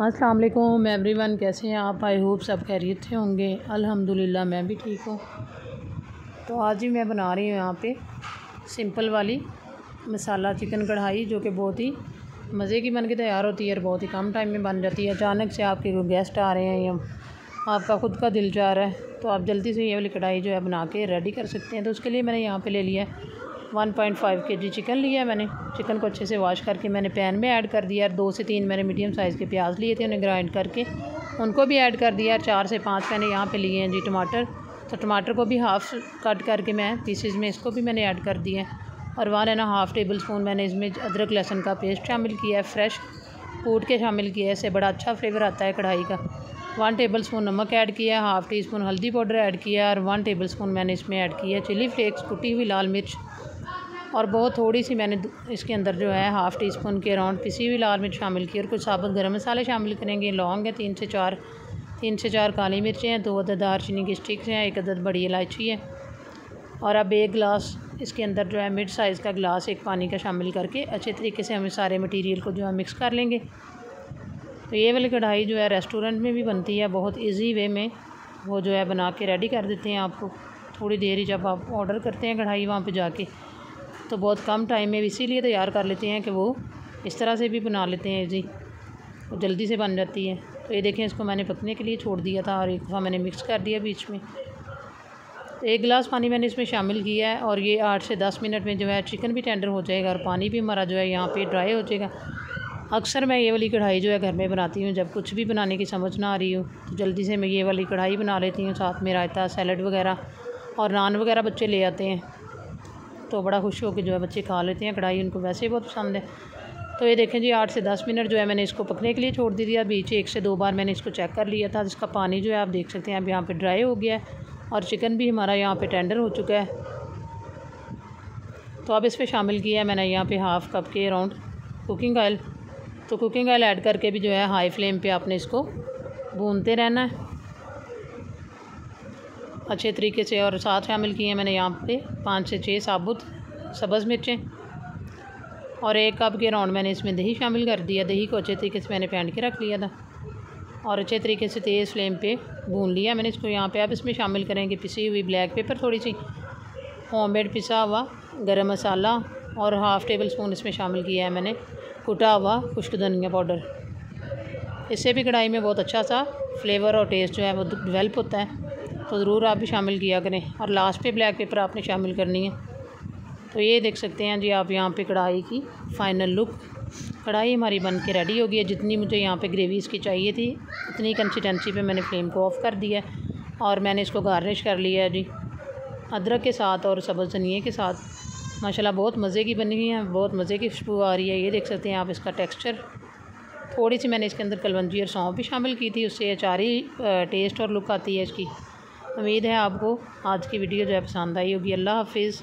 अस्सलाम वालेकुम एवरीवन कैसे हैं आप? आई होप सब खैरियत से होंगे। अल्हम्दुलिल्लाह, मैं भी ठीक हूँ। तो आज ही मैं बना रही हूँ यहाँ पे सिंपल वाली मसाला चिकन कढ़ाई, जो कि बहुत ही मज़े की बन के तैयार होती है और बहुत ही कम टाइम में बन जाती है। अचानक से आपके गेस्ट आ रहे हैं या आपका ख़ुद का दिल चाह रहा है तो आप जल्दी से ये वाली कढ़ाई जो है बना के रेडी कर सकते हैं। तो उसके लिए मैंने यहाँ पर ले लिया है वन पॉइंट फाइव के जी चिकन लिया मैंने। चिकन को अच्छे से वॉश करके मैंने पैन में ऐड कर दिया। और दो से तीन मैंने मीडियम साइज़ के प्याज लिए थे, उन्हें ग्राइंड करके। उनको भी ऐड कर दिया। चार से पाँच मैंने यहाँ पे लिए हैं जी टमाटर। तो टमाटर को भी हाफ़ कट करके मैं पीसेज में इसको भी मैंने ऐड कर दिया और one and half tablespoon मैंने इसमें अदरक, लहसुन का पेस्ट शामिल किया है, फ्रेश। कूट के शामिल किया है, इससे बड़ा अच्छा फ्लेवर आता है कढ़ाई का। वन टेबल स्पून नमक ऐड किया है, हाफ़ टी स्पून हल्दी पाउडर ऐड किया और वन टेबल स्पून मैंने इसमें ऐड किया चिली फ्लेक्स, कुटी हुई लाल मिर्च। और बहुत थोड़ी सी मैंने इसके अंदर जो है हाफ़ टी स्पून के अराउंड पिसी हुई लाल मिर्च शामिल की और कुछ साबुत गर्म मसाले शामिल करेंगे। लौंग है, तीन से चार, तीन से चार काली मिर्चें हैं, दो अदद दारचीनी की स्टिक्स हैं, एक अदद बड़ी इलायची है। और अब एक गिलास इसके अंदर जो है मिड साइज़ का गिलास, एक पानी का शामिल करके अच्छे तरीके से हम सारे मटीरियल को जो है मिक्स कर लेंगे। तो ये वाली कढ़ाई जो है रेस्टोरेंट में भी बनती है, बहुत ईजी वे में वो जो है बना के रेडी कर देते हैं आपको। थोड़ी देर ही जब आप ऑर्डर करते हैं कढ़ाई वहाँ पे जाके। तो बहुत कम टाइम में, इसीलिए तैयार कर लेते हैं कि वो इस तरह से भी बना लेते हैं जी। वो जल्दी से बन जाती है। तो ये देखें, इसको मैंने पकने के लिए छोड़ दिया था, और एक दफ़ा मैंने मिक्स कर दिया बीच में। तो एक गिलास पानी मैंने इसमें शामिल किया है, और ये आठ से दस मिनट में जो है चिकन भी टेंडर हो जाएगा, और पानी भी हमारा जो है यहाँ पे ड्राई हो जाएगा। अक्सर मैं ये वाली कढ़ाई जो है घर में बनाती हूँ, जब कुछ भी बनाने की समझ ना आ रही हो तो जल्दी से मैं ये वाली कढ़ाई बना लेती हूँ, साथ में रायता, सैलड वगैरह, और नान वगैरह बच्चे ले आते हैं। तो बड़ा खुश होकर जो है बच्चे खा लेते हैं, कढ़ाई उनको वैसे ही बहुत पसंद है। तो ये देखें जी, आठ से दस मिनट जो है मैंने इसको पकने के लिए छोड़ दी दिया। बीच एक से दो बार मैंने इसको चेक कर लिया था, जिसका पानी जो है आप देख सकते हैं, अब यहाँ पर ड्राई हो गया है और चिकन भी हमारा यहाँ पर टेंडर हो चुका है। तो अब इस पर शामिल किया है मैंने यहाँ पे हाफ़ कप के अराउंड कुकिंग ऑयल तो कुकिंग ऑयल ऐड करके भी जो है हाई फ्लेम पे आपने इसको भूनते रहना है। अच्छे तरीके से और साथ शामिल किए हैं मैंने यहाँ पे पाँच से छः साबुत, सब्ज़ मिर्चें और एक कप के राउंड मैंने इसमें दही शामिल कर दिया। दही को अच्छे तरीके से मैंने फेंट के रख लिया था और अच्छे तरीके से तेज़ फ्लेम पे भून लिया मैंने इसको। यहाँ पे अब इसमें शामिल करेंगे पिसी हुई ब्लैक पेपर थोड़ी सी होममेड पिसा हुआ गरम मसाला और हाफ़ टेबल स्पून इसमें शामिल किया है मैंने कुटा हुआ खुश्क धनिया पाउडर। इससे भी कढ़ाई में बहुत अच्छा सा फ्लेवर और टेस्ट जो है वो डिवेल्प होता है। तो ज़रूर आप भी शामिल किया करें और लास्ट पे ब्लैक पेपर आपने शामिल करनी है। तो ये देख सकते हैं जी आप यहाँ पे कढ़ाई की फ़ाइनल लुक कढ़ाई हमारी बन के रेडी हो गई है। जितनी मुझे यहाँ पे ग्रेवी इसकी चाहिए थी, उतनी कंसिस्टेंसी पे मैंने फ्लेम को ऑफ़ कर दिया और मैंने इसको गार्निश कर लिया है जी। अदरक के साथ और सब्ज़ धनिए के साथ। माशाल्लाह बहुत मज़े की बनी हुई है, बहुत मज़े की खुशबू आ रही है। ये देख सकते हैं आप इसका टेक्सचर थोड़ी सी मैंने इसके अंदर कलवंजी और सौंफ भी शामिल की थी, उससे अचारी टेस्ट और लुक आती है इसकी। उम्मीद है आपको आज की वीडियो जो है पसंद आई होगी। अल्लाह हाफिज़।